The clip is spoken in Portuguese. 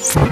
Fuck.